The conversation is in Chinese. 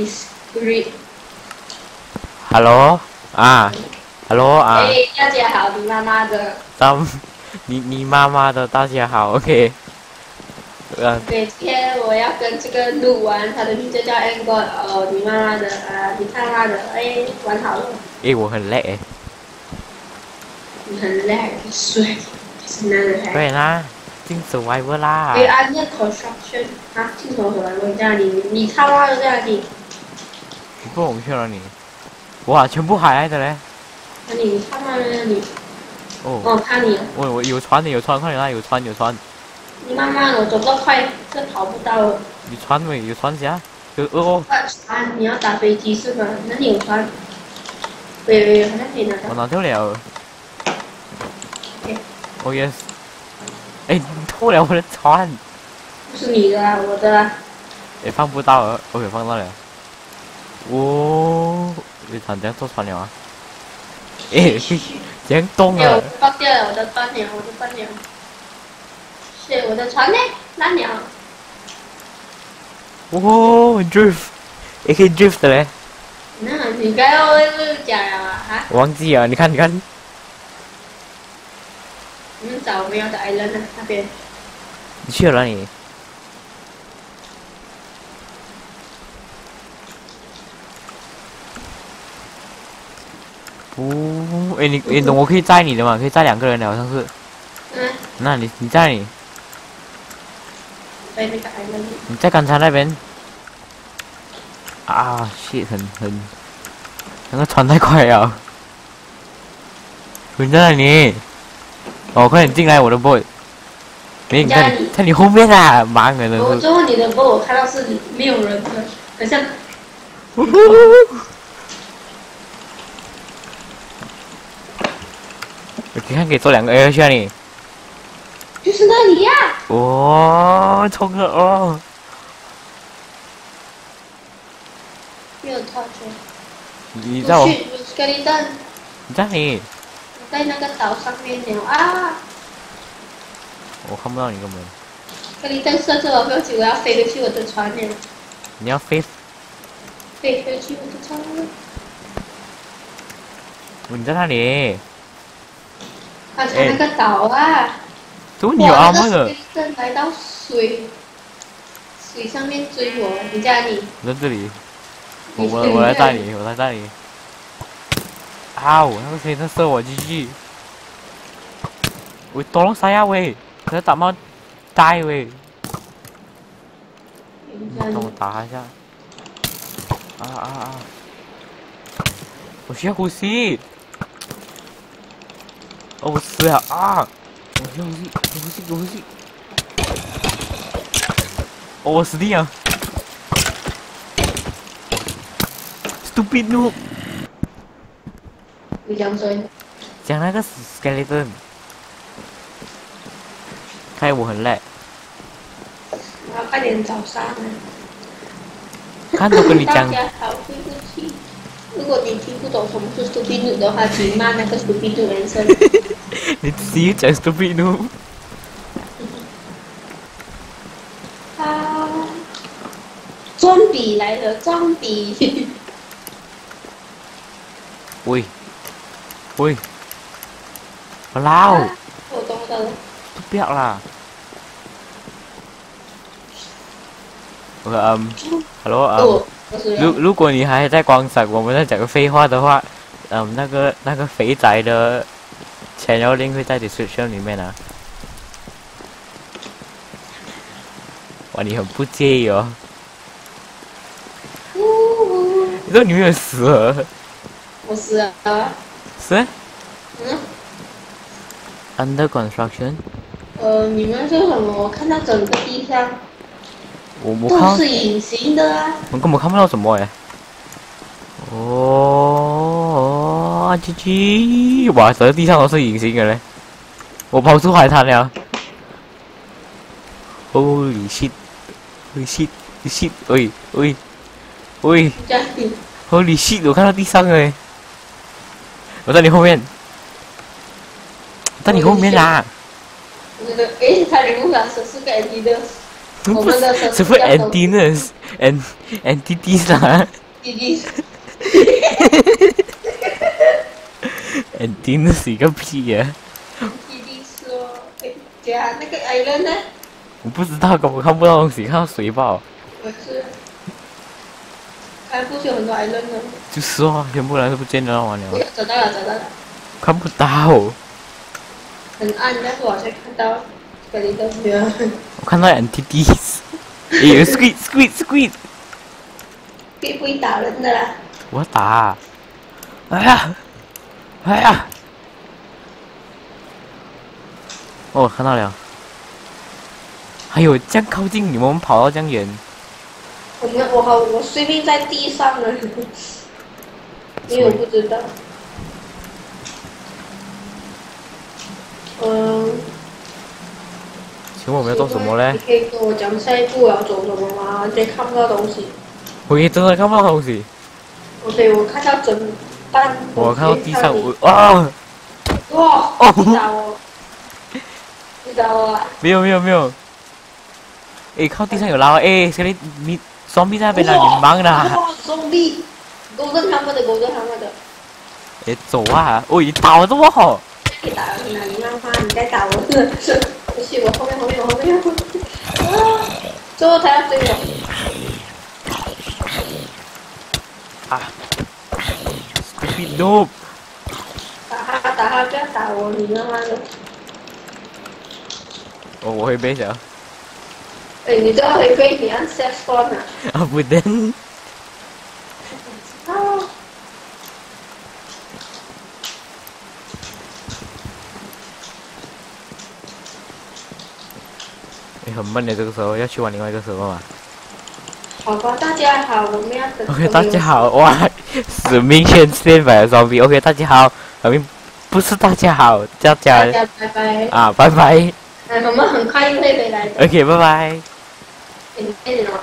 discreet。Hello 啊，Hello 啊，哎，大家好，你妈妈的。当 你你妈妈的大家好，OK。呃，对，今天我要跟这个录完，他的名字叫 Angle，哦，你妈妈的，啊，你看他的，哎，玩好了。诶，我很累。你很累，睡，是男人还。对啦，进 Survivor 啦。对啊，那 construction 啊，镜头回来我这样，你看他的在哪里？你不懂去了你？哇，全部海来的嘞。那你看他的那里？哦，我，看你。我我有船的有船，快点来，有船有船。你慢慢，我走不快，这跑不到了。有船没？有船侠。有哦，啊，船，你要打飞机是吗？那里有船。喂喂，好像可以拿到。我拿掉了。哦 yes。哎，你偷了我的船。不是你的啊，我的啊。也放不到了我给放到了。哦，你船这样坐船了啊？诶，这样动哎，我了。爆掉了，我的断了，我的断了。是我的船呢？烂了。哦，drift，也可以 drift 的嘞。那你该要讲了啊？哈？我忘记了，你看，你看，我们找我们要的 island 呢？那边。你去了哪里？不，哎，你你懂我可以载你的吗？可以载两个人的，好像是。嗯，那你你在你在那个。你在刚才那边。啊，shit，很很，那个船太快了。你在那里？哦，快点进来我的 boat。没，你在家里你在你后面啊，忙的我。最后你的波我看到是没有人的，好像 你看可以做两个去哪里？就是那里呀、哦，冲哥哦！没有套圈。你在我，去，有斯克利顿，你在哪里？我在那个岛上面了啊！我看不到你根本。斯克利顿射着我不要紧，我要飞回去我的船了，你要飞？飞回去我的船了。你在哪里？刚才那个岛啊，怎么你有阿哇，那梦的个斯克利？顿来到水水上面追我，你在哪里？我在这里。我我我来带你，我来带你。啊！我那个谁在射我机器。喂，多龙啥呀喂？可是打猫呆喂，你在哪里？哦，我死了啊！我需要呼吸，呼吸，呼吸。哦，我死定了。Stupid noob！你讲谁？讲那个 skeleton，看我很累，我要快点找沙呢。看都跟你讲大，家好，对不起。如果你听不懂什么是 stupid noob 的话，请骂那个 stupid noob 人生。你自己讲 stupid noob。啊，装比来了，装比。喂，喂，我 lao，我懂的了。都不要啦。我嗯，hello 嗯哦，，我是如如果你还在观赏我们在讲废话的话，嗯，那个那个肥仔的前摇 link 会在 description 里面啊。哇，你很不介意哦？呜你说你没有死了？我是啊，是嗯，under construction。呃，你们说什么？我看到整个地上我我看是隐形的啊。我根本看不到什么哎。哦，鸡鸡，哇，整个地上都是隐形的嘞。我跑出海滩了。Holy shit！Holy shit！Holy shit！喂喂喂，！Holy shit！我看到地上了哎。我在你后面，在你后面啊啦。我觉得，诶，他礼物把手是给你的，我们的生是不是 Antinus and entities 啊弟弟？Antinus 一个屁呀！弟弟说，哎，家那个 island 呢？我不知道，根本看不到东西，看到水报。我是，还不是有很多 island 呢？就是啊，全部人都不见了，完了，找到了，找到了，看不到。很暗，但是我才看到。我看到 entities。哎有 squid squid squid，会不会打人的啦？我打。哎呀，哎呀！哦，看到了。还有这样靠近你们跑到这样远。我们我好我睡命在地上了，因为我不知道。嗯。请问我们要做什么嘞你？可以跟我讲下一步要做什么吗？完全看不到东西。我也真的看不到东西。OK，我看到整半。我看到地上，我啊，哇！哦你打我！你打我啊！没有没有没有。诶，靠地上有拉诶，这里你双臂在那边呢，你忙呢？哇，兄弟，狗正他们的，狗正他们的，诶，走啊！哦，你打我这么好，你打你哪里让他？你再打我！不是我后面后面我后面。啊！最后他要追我。啊！Stupid noob！打他打他，不要打我！你他妈的！哦，我会背小哎，你这个回归你按 set phone 啊？啊，不能。啊！诶，很闷的，这个时候要去玩另外一个什么嘛好吧，大家好，我们要等。？OK，大家好，哇，使命先变百双臂。OK，大家好，我们不是大家好，大家大家拜拜。啊，拜拜。嗯，我们很快就会回来的。OK，拜拜。哎，你累了吗？